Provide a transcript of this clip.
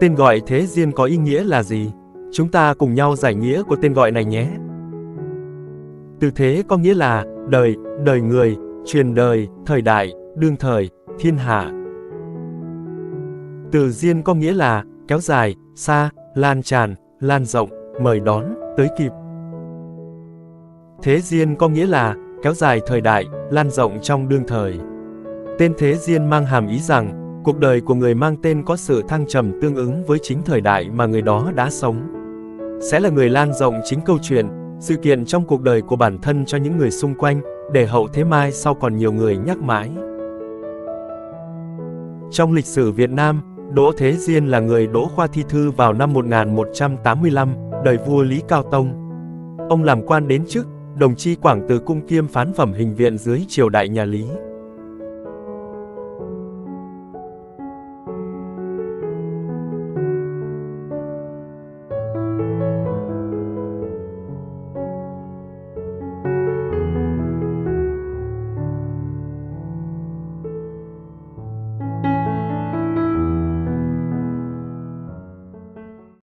Tên gọi Thế Diên có ý nghĩa là gì? Chúng ta cùng nhau giải nghĩa của tên gọi này nhé. Từ thế có nghĩa là đời, đời người, truyền đời, thời đại, đương thời, thiên hạ. Từ diên có nghĩa là kéo dài, xa, lan tràn, lan rộng, mời đón, tới kịp. Thế diên có nghĩa là kéo dài thời đại, lan rộng trong đương thời. Tên Thế Diên mang hàm ý rằng, cuộc đời của người mang tên có sự thăng trầm tương ứng với chính thời đại mà người đó đã sống. Sẽ là người lan rộng chính câu chuyện, sự kiện trong cuộc đời của bản thân cho những người xung quanh, để hậu thế mai sau còn nhiều người nhắc mãi. Trong lịch sử Việt Nam, Đỗ Thế Diên là người đỗ khoa thi thư vào năm 1185, đời vua Lý Cao Tông. Ông làm quan đến chức, đồng chi quảng từ cung kiêm phán phẩm hình viện dưới triều đại nhà Lý.